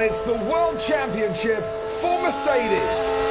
and it's the World Championship for Mercedes.